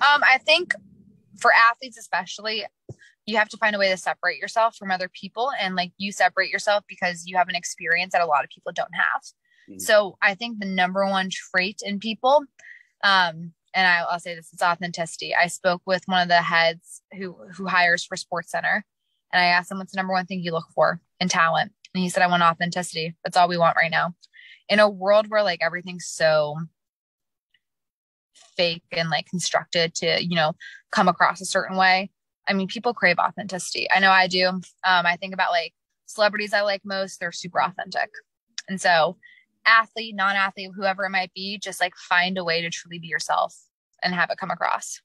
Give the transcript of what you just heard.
Um, I think for athletes especially, you have to find a way to separate yourself from other people and like you separate yourself because you have an experience that a lot of people don't have. Mm-hmm. So I think the number one trait in people, um, and I, will say this, is authenticity. I spoke with one of the heads who who hires for SportsCenter, and I asked him what's the number one thing you look for in talent, and he said, "I want authenticity. That's all we want right now." In a world where like everything's so fake and like constructed to you know come across a certain way. I mean people crave authenticity. I know i do. Um, i think about like celebrities i like most they're super authentic. And so athlete non-athlete whoever it might be just like find a way to truly be yourself and have it come across